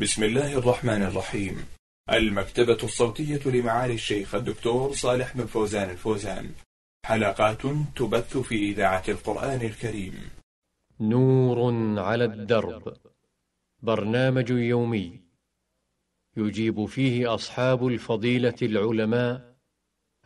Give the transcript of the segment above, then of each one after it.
بسم الله الرحمن الرحيم. المكتبة الصوتية لمعالي الشيخ الدكتور صالح بن فوزان الفوزان. حلقات تبث في إذاعة القرآن الكريم. نور على الدرب. برنامج يومي. يجيب فيه أصحاب الفضيلة العلماء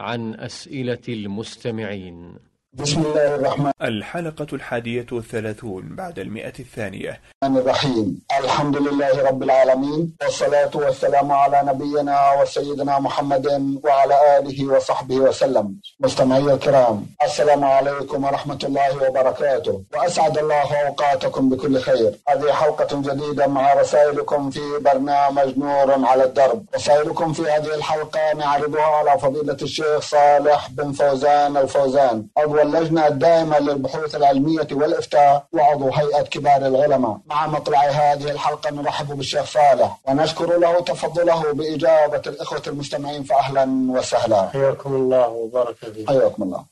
عن أسئلة المستمعين. بسم الله الرحمن الحلقة الحادية والثلاثون بعد المئة الثانية. الرحيم. الحمد لله رب العالمين والصلاة والسلام على نبينا وسيدنا محمد وعلى آله وصحبه وسلم. مستمعي الكرام السلام عليكم ورحمة الله وبركاته. وأسعد الله أوقاتكم بكل خير. هذه حلقة جديدة مع رسائلكم في برنامج نور على الدرب. رسائلكم في هذه الحلقة نعرضها على فضيلة الشيخ صالح بن فوزان الفوزان عضو اللجنة الدائمة للبحوث العلمية والإفتاء وعضو هيئة كبار العلماء. مع مطلع هذه الحلقة نرحب بالشيخ صالح ونشكر له تفضله بإجابة الإخوة المستمعين فأهلا وسهلا. حياكم الله وبارك فيك. حياكم الله.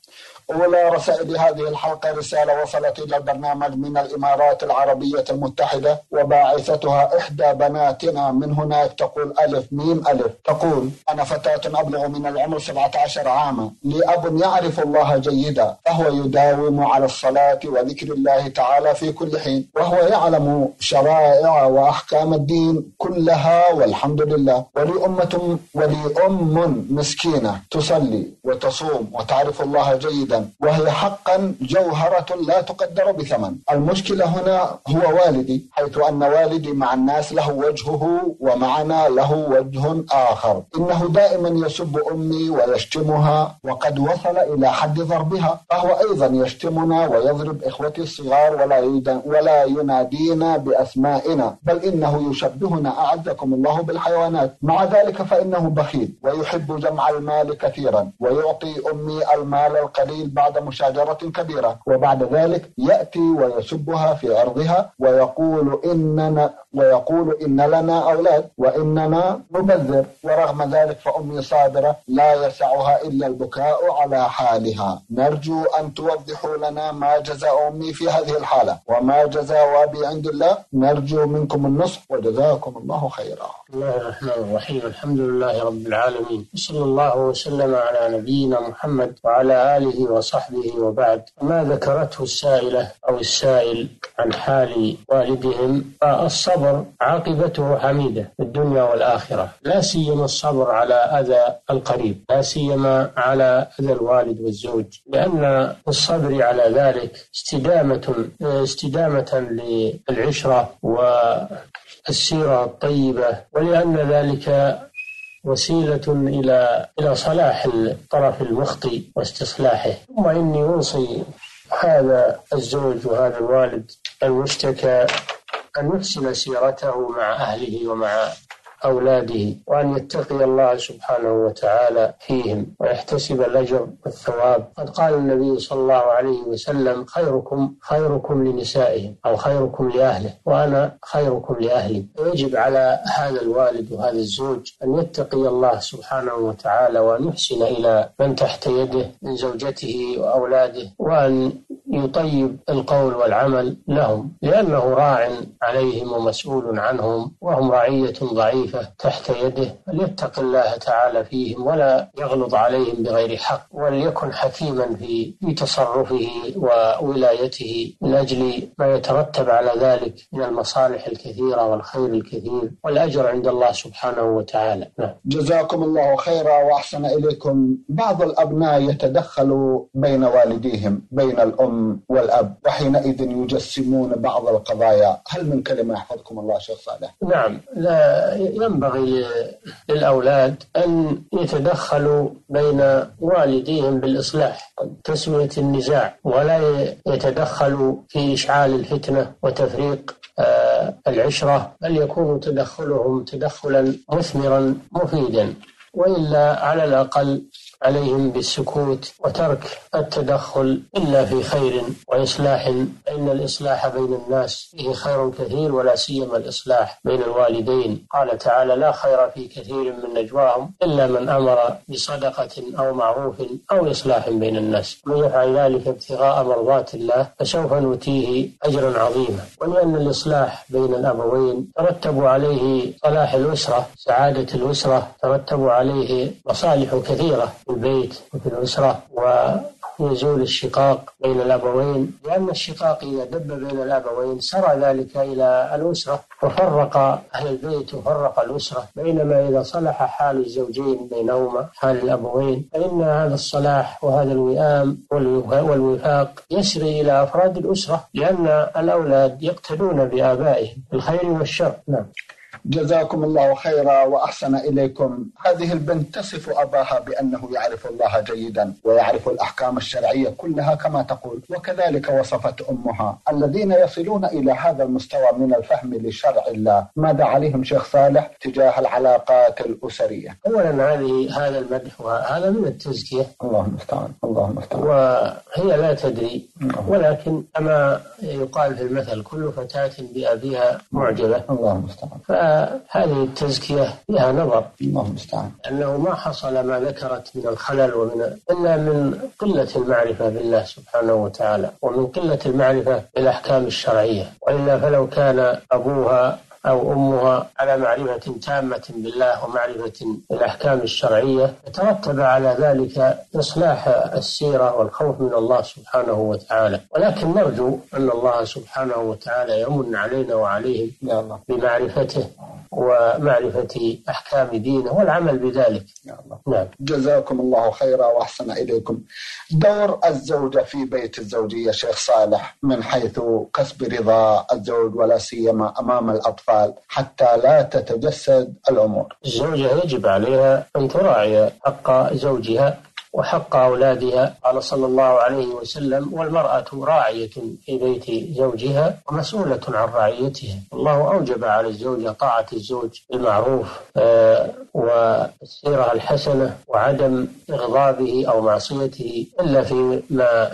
أولى رسائل هذه الحلقة رسالة وصلت إلى البرنامج من الإمارات العربية المتحدة وباعثتها إحدى بناتنا من هناك تقول ألف ميم ألف. تقول أنا فتاة أبلغ من العمر 17 عاما. لي أب يعرف الله جيدا فهو يداوم على الصلاة وذكر الله تعالى في كل حين وهو يعلم شرائع وأحكام الدين كلها والحمد لله. ولي أمة ولي أم مسكينة تصلي وتصوم وتعرف الله جيدا. وهي حقا جوهرة لا تقدر بثمن. المشكلة هنا هو والدي حيث أن والدي مع الناس له وجهه ومعنا له وجه آخر. إنه دائما يسب أمي ويشتمها وقد وصل إلى حد ضربها فهو أيضا يشتمنا ويضرب إخوتي الصغار ولا ولا ينادينا بأسمائنا بل إنه يشبهنا أعزكم الله بالحيوانات. مع ذلك فإنه بخيل ويحب جمع المال كثيرا ويعطي أمي المال القليل بعد مشاجرة كبيرة. وبعد ذلك يأتي ويسبها في عرضها ويقول إننا ويقول إن لنا أولاد وإننا نبذر. ورغم ذلك فأمي صابرة لا يسعها إلا البكاء على حالها. نرجو أن توضحوا لنا ما جزاء أمي في هذه الحالة. وما جزاء أبي عند الله. نرجو منكم النصح وجزاكم الله خيرا. بسم الله الرحمن الرحيم. الحمد لله رب العالمين. وصلى الله وسلم على نبينا محمد وعلى آله وصحبه وبعد. ما ذكرته السائلة أو السائل عن حال والدهم فالصبر عاقبته حميدة في الدنيا والآخرة. لا سيما الصبر على أذى القريب لا سيما على أذى الوالد والزوج. لأن الصبر على ذلك استدامة استدامة للعشرة والسيرة الطيبة ولأن ذلك وسيلة إلى إلى صلاح الطرف المخطي واستصلاحه. ثم إني أوصي هذا الزوج وهذا الوالد المشتكى أن يحسن سيرته مع أهله ومع أولاده وأن يتقي الله سبحانه وتعالى فيهم ويحتسب الأجر والثواب. قد قال النبي صلى الله عليه وسلم خيركم خيركم لنسائهم أو خيركم لأهله وأنا خيركم لأهلي. ويجب على هذا الوالد وهذا الزوج أن يتقي الله سبحانه وتعالى وأن يحسن إلى من تحت يده من زوجته وأولاده وأن يطيب القول والعمل لهم لأنه راع عليهم ومسؤول عنهم وهم رعية ضعيفة. تحت يده فليتق الله تعالى فيهم ولا يغلظ عليهم بغير حق وليكن حكيما في في تصرفه وولايته من أجل ما يترتب على ذلك من المصالح الكثيرة والخير الكثير والأجر عند الله سبحانه وتعالى. نعم. جزاكم الله خيرا وأحسن إليكم. بعض الأبناء يتدخلوا بين والديهم بين الأم والأب وحينئذ يجسمون بعض القضايا. هل من كلمة يحفظكم الله شيخ صالح؟ نعم. لا ينبغي للأولاد أن يتدخلوا بين والديهم بالإصلاح تسوية النزاع ولا يتدخلوا في إشعال الفتنة وتفريق العشرة بل يكون تدخلهم تدخلا مثمرا مفيدا وإلا على الأقل عليهم بالسكوت وترك التدخل إلا في خير وإصلاح فإن الإصلاح بين الناس فيه خير كثير ولا سيما الإصلاح بين الوالدين. قال تعالى لا خير في كثير من نجواهم إلا من أمر بصدقة أو معروف أو إصلاح بين الناس. من يفعل ذلك ابتغاء مرضات الله فسوف نؤتيه أجرا عظيما. ولأن الإصلاح بين الأبوين ترتب عليه صلاح الأسرة سعادة الأسرة ترتب عليه مصالح كثيرة. البيت وفي الأسرة و يزول الشقاق بين الأبوين لأن الشقاق إذا دب بين الأبوين سرى ذلك إلى الأسرة وفرق أهل البيت وفرق الأسرة بينما إذا صلح حال الزوجين بينهما حال الأبوين فإن هذا الصلاح وهذا الوئام والوفاق يسري إلى أفراد الأسرة لأن الأولاد يقتدون بآبائهم الخير والشر. نعم. جزاكم الله خيرا وأحسن إليكم. هذه البنت تصف أباها بأنه يعرف الله جيدا ويعرف الأحكام الشرعية كلها كما تقول وكذلك وصفت أمها. الذين يصلون إلى هذا المستوى من الفهم لشرع الله ماذا عليهم شيخ صالح تجاه العلاقات الأسرية؟ اولا هذه هذا المدح وهذا من التزكية. الله المستعان الله المستعان. وهي لا تدري ولكن كما يقال في المثل كل فتاة بأبيها معجبة. الله المستعان. فهذه التزكية فيها نظر. الله المستعان. أنه ما حصل ما ذكرت من الخلل ومن إلا من قلة المعرفة بالله سبحانه وتعالى ومن قلة المعرفة بالأحكام الشرعية. وإلا فلو كان أبوها أو أمها على معرفة تامة بالله ومعرفة بالأحكام الشرعية يترتب على ذلك إصلاح السيرة والخوف من الله سبحانه وتعالى. ولكن نرجو أن الله سبحانه وتعالى يمن علينا وعليهم بمعرفته ومعرفة أحكام دينه والعمل بذلك. نعم. جزاكم الله خيرا وأحسن إليكم. دور الزوجة في بيت الزوجية شيخ صالح من حيث كسب رضا الزوج ولا سيما أمام الأطفال. حتى لا تتجسد الأمور الزوجة يجب عليها أن تراعي حق زوجها وحق أولادها. قال صلى الله عليه وسلم والمرأة راعية في بيت زوجها ومسؤولة عن رعيتها. الله أوجب على الزوجة طاعة الزوج بالمعروف آه، والسيرة الحسنة وعدم إغضابه أو معصيته إلا في ما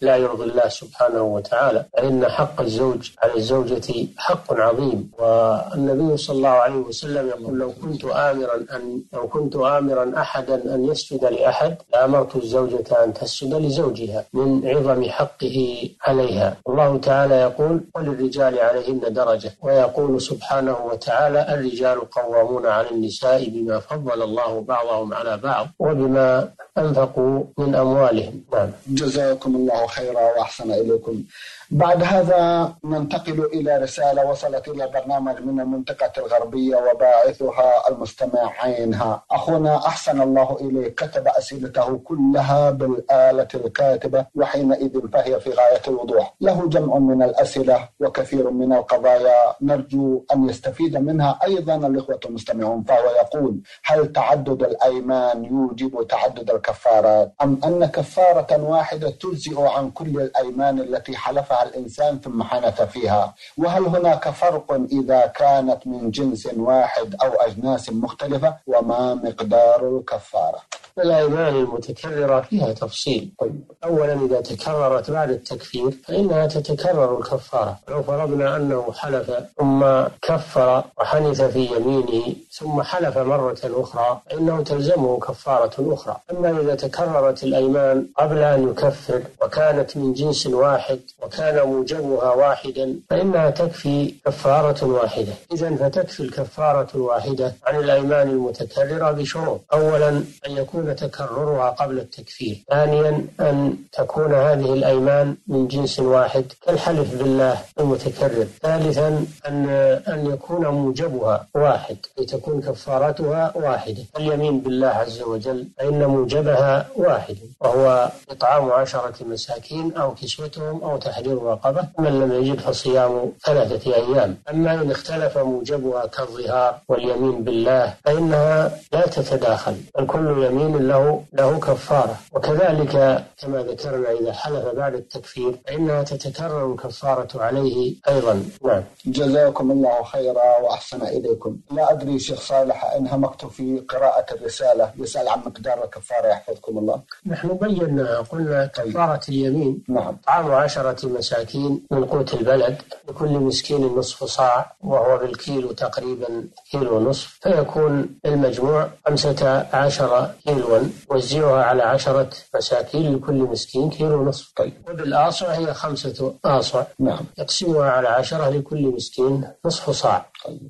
لا يرضي الله سبحانه وتعالى. فإن حق الزوج على الزوجة حق عظيم. والنبي صلى الله عليه وسلم يقول لو كنت آمرا أن لو كنت آمرا أحدا أن يسجد لأحد لأمرت الزوجة أن تسجد لزوجها من عظم حقه عليها. الله تعالى يقول وللرجال عليهن درجة ويقول سبحانه وتعالى الرجال قوامون على النساء بما فضل الله بعضهم على بعض وبما أنفقوا من أموالهم نعم. جزاكم الله خيرا وأحسن إليكم. بعد هذا ننتقل إلى رسالة وصلت إلى برنامج من المنطقة الغربية وباعثها المستمع عينها. أخونا أحسن الله إليه كتب أسئلته كلها بالآلة الكاتبة وحينئذ فهي في غاية الوضوح. له جمع من الأسئلة وكثير من القضايا. نرجو أن يستفيد منها أيضا الإخوة المستمعون. فهو يقول هل تعدد الأيمان يوجب تعدد الكفارات؟ أم أن كفارة واحدة تجزئ عن كل الأيمان التي حلفها الإنسان ثم حنث فيها. وهل هناك فرق إذا كانت من جنس واحد أو أجناس مختلفة؟ وما مقدار الكفارة؟ الأيمان المتكررة فيها تفصيل. طيب. أولا إذا تكررت بعد التكفير فإنها تتكرر الكفارة. لو فرضنا أنه حلف ثم كفر وحنث في يمينه ثم حلف مرة أخرى فإنه تلزمه كفارة أخرى. أما إذا تكررت الأيمان قبل أن يكفر وكانت من جنس واحد وكان موجبها واحدا فإنها تكفي كفارة واحدة. إذا فتكفي الكفارة الواحدة عن الأيمان المتكررة بشروط. أولا أن يكون تكررها قبل التكفير. ثانيا أن تكون هذه الأيمان من جنس واحد كالحلف بالله المتكرر. ثالثا أن أن يكون موجبها واحد. لتكون كفارتها واحدة. اليمين بالله عز وجل فإن موجبها واحد وهو إطعام عشرة مساكين أو كسوتهم أو تحرير رقبة من لم يجد فصيام ثلاثة أيام. أما إن اختلف موجبها كالظهار واليمين بالله فإنها لا تتداخل. الكل يمين يمين له له كفارة. وكذلك كما ذكرنا إذا حلف بعد التكفير فإنها تتكرر الكفارة عليه أيضا. نعم. جزاكم الله خيرا وأحسن إليكم. لا أدري شيخ صالح إن همكت في قراءة الرسالة يسأل عن مقدار الكفارة يحفظكم الله. نحن بينا قلنا كفارة اليمين. نعم. طعام عشرة مساكين من قوت البلد. لكل مسكين نصف صاع وهو بالكيلو تقريبا كيلو ونصف. فيكون المجموع خمسة عشر كيلوا وزعها على عشرة مساكين لكل مسكين كيلو ونصف. طيب. وبالآصع هي خمسة آصع. نعم. يقسمها على عشرة لكل مسكين نصف صاع.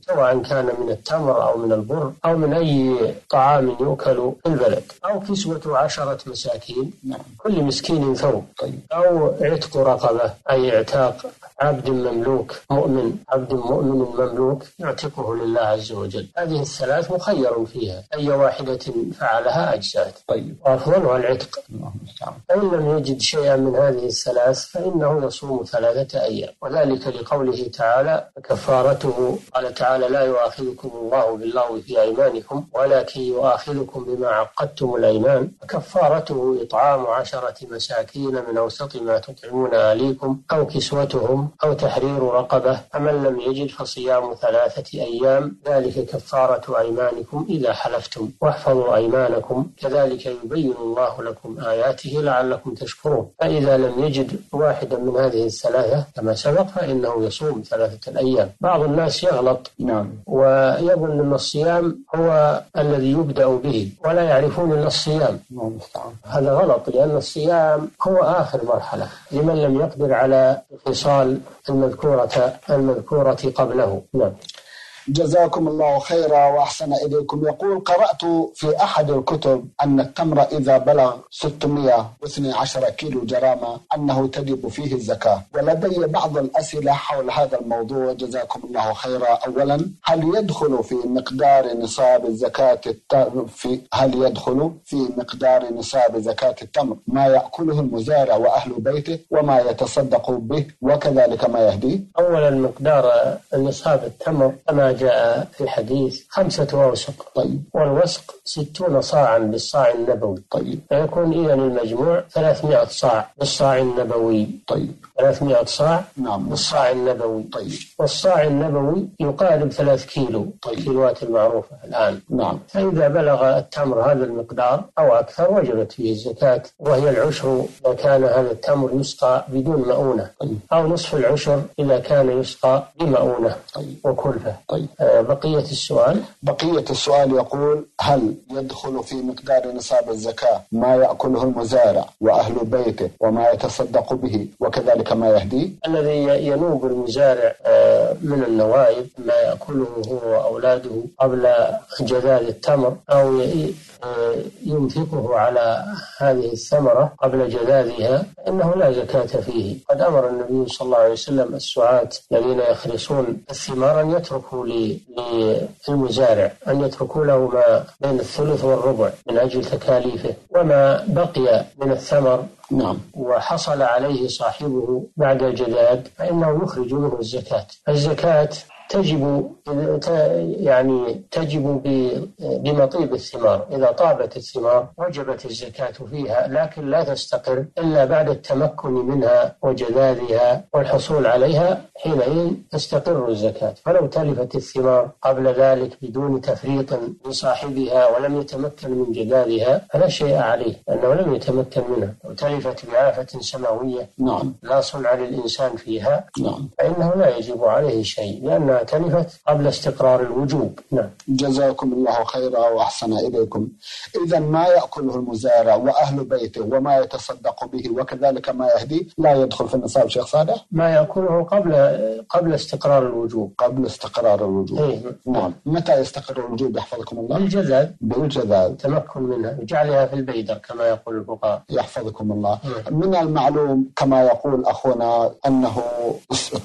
سواء كان من التمر أو من البر أو من أي طعام يؤكل في البلد. أو كسوة عشرة مساكين نعم. كل مسكين ثوب. طيب. أو عتق رقبة أي اعتاق عبد مملوك مؤمن عبد مؤمن مملوك يعتقه لله عز وجل. هذه الثلاث مخير فيها. أي واحدة فعلها أجزأت طيب. وأفضلها العتق فإن لم يجد شيئا من هذه الثلاث فإنه يصوم ثلاثة أيام. وذلك لقوله تعالى كفارته قال تعالى لا يؤاخذكم الله باللغو في أيمانكم ولكن يؤاخذكم بما عقدتم الأيمان. كفارته إطعام عشرة مساكين من أوسط ما تطعمون أهليكم أو كسوتهم أو تحرير رقبة. فمن لم يجد فصيام ثلاثة أيام ذلك كفارة أيمانكم إذا حلفتم. واحفظوا أيمانكم. كذلك يبين الله لكم آياته لعلكم تشكرون. فإذا لم يجد واحدا من هذه الثلاثة كما سبق فإنه يصوم ثلاثة أيام. بعض الناس يغلط نعم. ويظن أن الصيام هو الذي يبدأ به ولا يعرفون أن الصيام. هذا غلط لأن الصيام هو آخر مرحلة لمن لم يقدر على الخصال المذكورة المذكورة قبله. نعم. جزاكم الله خيرا وأحسن إليكم. يقول قرأت في أحد الكتب أن التمر إذا بلغ 612 كيلو جرامة أنه تجب فيه الزكاة. ولدي بعض الأسئلة حول هذا الموضوع. جزاكم الله خيرا. اولا هل يدخل في مقدار نصاب الزكاه. في هل يدخل في مقدار نصاب زكاة التمر؟ ما يأكله المزارع وأهل بيته وما يتصدق به وكذلك ما يهديه؟ أولا مقدار نصاب التمر كما جاء في الحديث خمسة أوسق طيب. والوسق ستون صاعا بالصاع النبوي طيب. فيكون إذا المجموع 300 صاع بالصاع النبوي طيب. 300 صاع نعم. بالصاع النبوي طيب. والصاع النبوي يقارب ثلاث كيلو. طيب. الكيلوات المعروفة الآن. نعم. فإذا بلغ التمر هذا المقدار أو أكثر وجبت فيه الزكاة وهي العشر إذا كان هذا التمر يسقى بدون مؤونة. طيب. أو نصف العشر إذا كان يسقى بمؤونة. طيب. وكلفة. طيب. آه، بقية السؤال؟ بقية السؤال يقول هل يدخل في مقدار نصاب الزكاة ما يأكله المزارع وأهل بيته وما يتصدق به؟ وكذلك ما يهديه الذي ينوب المزارع آه، من النوائب ما يأكله هو وأولاده قبل جذاذ التمر أو آه، ينفقه على هذه الثمرة قبل جذاذها إنه لا زكاة فيه. قد أمر النبي صلى الله عليه وسلم السعاة الذين يخرصون الثمار أن يتركوا للمزارع أن يتركوا له ما بين الثلث والربع من أجل تكاليفه. وما بقي من الثمر نعم. وحصل عليه صاحبه بعد الجداد فإنه يخرج منه الزكاة. الزكاة تجب يعني تجب بمطيب الثمار. إذا طابت الثمار وجبت الزكاة فيها لكن لا تستقر إلا بعد التمكن منها وجذاذها والحصول عليها حينئذ تستقر الزكاة. فلو تلفت الثمار قبل ذلك بدون تفريط من صاحبها ولم يتمكن من جذاذها فلا شيء عليه لأنه لم يتمكن منها. لو تلفت بعافة سماوية نعم. لا صنع للإنسان فيها نعم. فإنه لا يجب عليه شيء لأنها تلفت قبل استقرار الوجوب. نعم. جزاكم الله خيرا وأحسن إليكم. إذا ما يأكله المزارع وأهل بيته وما يتصدق به وكذلك ما يهديه لا يدخل في النصاب شيخ صالح ما يأكله قبل قبل استقرار الوجوب. قبل استقرار الوجوب. إيه. نعم. متى يستقر الوجوب يحفظكم الله؟ بالجذاذ بالجذاذ تمكن منها. وجعلها في البيدر كما يقول الفقهاء. يحفظكم الله. نعم. من المعلوم كما يقول أخونا أنه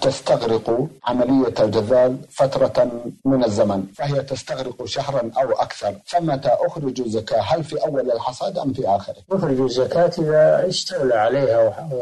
تستغرق عملية الجذاذ الحصاد فترة من الزمن فهي تستغرق شهرا أو أكثر. فمتى أخرج الزكاة؟ هل في أول الحصاد أم في آخره؟ يخرج الزكاة إذا استولى عليها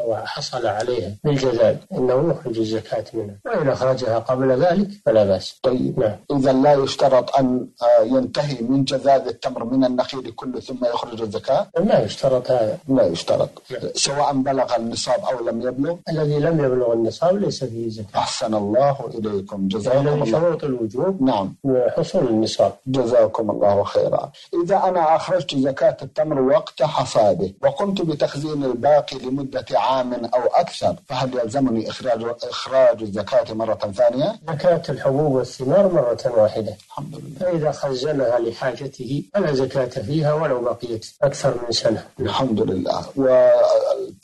وحصل عليها بالجذاب إنه يخرج الزكاة منها. وإن أخرجها قبل ذلك فلا بأس. طيب. نعم. إذا لا يشترط أن آه، ينتهي من جذاذ التمر من النخيل كله ثم يخرج الزكاة؟ لا يشترط هذا. لا يشترط. نعم. سواء بلغ النصاب أو لم يبلغ؟ الذي لم يبلغ النصاب ليس فيه زكاة. أحسن الله إليكم. جزاكم الله شروط الوجوب نعم. حصول النصاب. جزاكم الله خيرا. إذا أنا أخرجت زكاة التمر وقت حصاده وقمت بتخزين الباقي لمدة عام أو أكثر فهل يلزمني إخراج إخراج الزكاة مرة ثانية؟ زكاة الحبوب والثمار مرة واحدة. الحمد لله. فإذا خزنها لحاجته فلا زكاة فيها ولو بقيت أكثر من سنة. الحمد لله.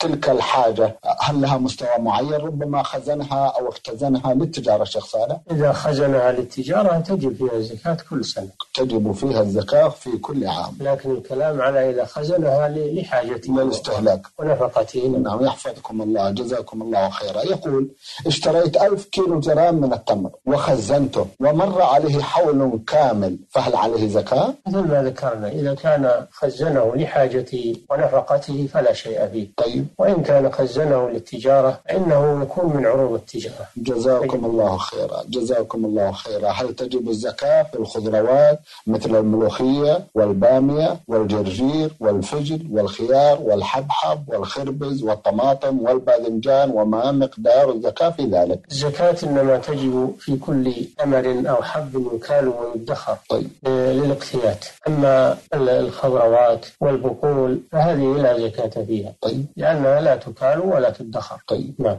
وتلك الحاجة هل لها مستوى معين؟ ربما خزنها أو اختزنها للتجارة الشيخ صالح؟ إذا خزنها للتجارة تجب فيها الزكاة كل سنة. تجب فيها الزكاة في كل عام. لكن الكلام على إذا خزنها لحاجته للاستهلاك ونفقته. نعم يحفظكم الله جزاكم الله خيرا. يقول اشتريت ألف كيلو جرام من التمر وخزنته ومر عليه حول كامل فهل عليه زكاة؟ مثل ما ذكرنا إذا كان خزنه لحاجته ونفقته فلا شيء فيه. طيب. وإن كان خزنه للتجارة فإنه يكون من عروض التجارة. جزاكم الله خيرا. جزاكم الله خيرا. هل تجب الزكاة في الخضروات مثل الملوخية والبامية والجرجير والفجل والخيار والحبحب والخربز والطماطم والباذنجان وما مقدار الزكاة في ذلك؟ الزكاة إنما تجب في كل ثمر أو حب يكال ويدخر طيب. للاقتيات أما الخضروات والبقول فهذه لا زكاة فيها. طيب. لأنها لا تكال ولا تدخر طيب. نعم.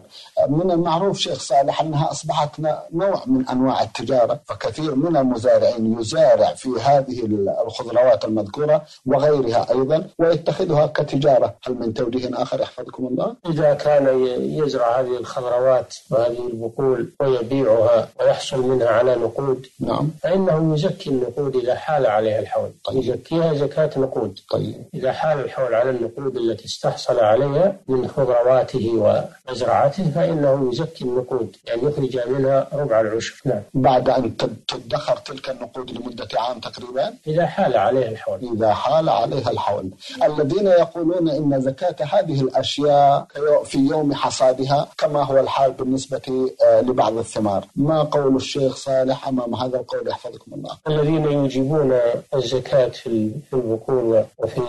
من المعروف شيخ صالح أنها أصبحت نوع من أنواع التجارة فكثير من المزارعين يزارع في هذه الخضروات المذكورة وغيرها أيضا ويتخذها كتجارة هل من توجيه آخر يحفظكم الله؟ إذا كان يزرع هذه الخضروات وهذه البقول ويبيعها ويحصل منها على نقود نعم فإنه يزكي النقود إذا حال عليها الحول طيب. يزكيها زكاة نقود طيب. إذا حال الحول على النقود التي استحصل عليها من خضرواته ومزرعته فإنه يزكي النقود يعني يخرج منها ربع العشر نعم. بعد أن تدخر تلك النقود لمدة عام تقريبا؟ إذا حال عليها الحول. إذا حال عليها الحول. الذين يقولون إن زكاة هذه الأشياء في يوم حصادها كما هو الحال بالنسبة آه، لبعض الثمار. ما قول الشيخ صالح أمام هذا القول؟ يحفظكم الله. الذين يوجبون الزكاة في البقول وفي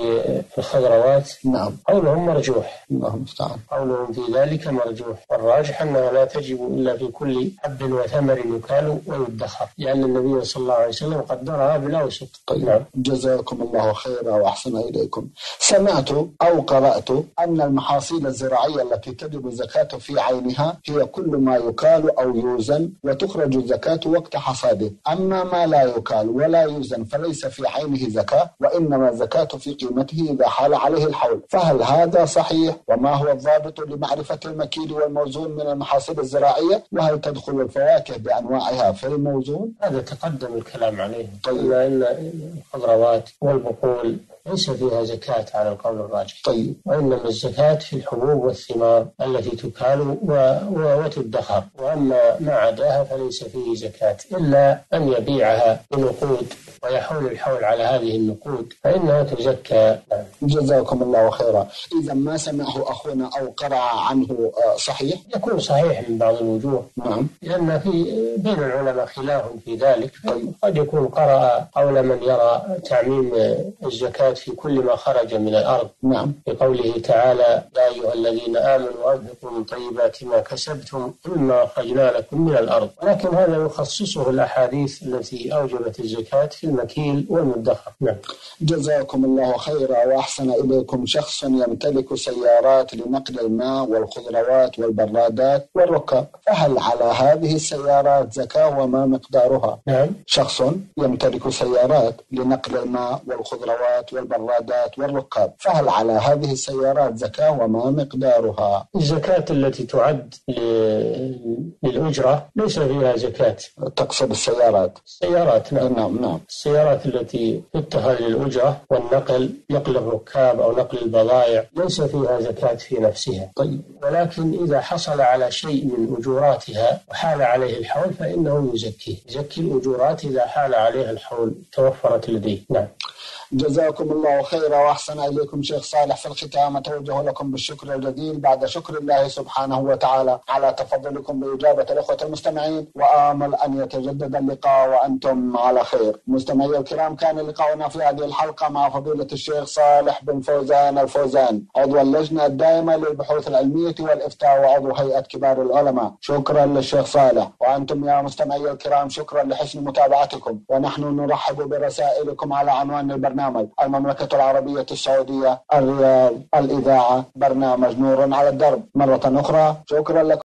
الخضروات نعم. قولهم مرجوح. الله المستعان. قولهم في ذلك مرجوح. والراجح أنها لا تجب إلا في كل حب وثمر يكال ويدخر لأن النبي صلى الله عليه وسلم قدرها بالأوسط طيب. نعم. جزاكم الله خيرا وأحسن إليكم. سمعت أو قرأت أن المحاصيل الزراعية التي تجب الزكاة في عينها هي كل ما يكال أو يوزن وتخرج الزكاة وقت حصاده. أما ما لا يكال ولا يوزن فليس في عينه زكاة وإنما الزكاة في قيمته إذا حال عليه الحول. فهل هذا صحيح؟ وما هو الضابط لمعرفة المكيل والموزون من المحاصيل الزراعية؟ وهل تدخل الفواكه بأنواعها في الموزون؟ هذا تقدم الكلام عليه. طيب. إن الخضروات والبقول. ليس فيها زكاة على القول الراجح. طيب وإنما الزكاة في الحبوب والثمار التي تكال. وتدخر. وأما ما عداها فليس فيه زكاة إلا أن يبيعها بنقود. ويحول الحول على هذه النقود فإنها تزكى. جزاكم الله خيرا. إذا ما سمعه أخونا أو قرأ عنه آه، صحيح؟ يكون صحيح من بعض الوجوه. نعم. لأن في بين العلماء خلاف في ذلك. قد يكون قرأ قول من يرى تعميم الزكاة في كل ما خرج من الأرض. نعم. بقوله تعالى يا أيها الذين آمنوا أنفقوا من طيبات ما كسبتم مما أخرجنا لكم من الأرض. ولكن هذا يخصصه الأحاديث التي أوجبت الزكاة في المكيل والمدخر. نعم. جزاكم الله خيرا وأحسن إليكم شخص يمتلك سيارات لنقل الماء والخضروات والبرادات والركاب. فهل على هذه السيارات زكاة وما مقدارها؟ نعم. شخص يمتلك سيارات لنقل الماء والخضروات والبرادات والركاب فهل على هذه السيارات زكاة وما مقدارها؟ الزكاة التي تعد للأجرة ليس فيها زكاة. تقصد السيارات؟ السيارات نعم. نعم نعم. السيارات التي تتخذ للأجرة والنقل نقل الركاب أو نقل البضائع ليس فيها زكاة في نفسها. طيب. ولكن إذا حصل على شيء من أجوراتها وحال عليه الحول فإنه يزكيه. يزكي الأجورات إذا حال عليها الحول توفرت لديه. نعم. جزاكم الله خيرا وأحسن إليكم شيخ صالح في الختام. أتوجه لكم بالشكر الجزيل بعد شكر الله سبحانه وتعالى على تفضلكم بإجابة الأخوة المستمعين. وآمل أن يتجدد اللقاء وأنتم على خير. مستمعي الكرام كان لقاؤنا في هذه الحلقة مع فضيلة الشيخ صالح بن فوزان الفوزان. عضو اللجنة الدائمة للبحوث العلمية والإفتاء وعضو هيئة كبار العلماء. شكرا للشيخ صالح. وأنتم يا مستمعي الكرام شكرا لحسن متابعتكم. ونحن نرحب برسائلكم على عنوان البرنامج. برنامج. المملكة العربية السعودية الرياض الإذاعة برنامج نور على الدرب. مرة أخرى شكرا لكم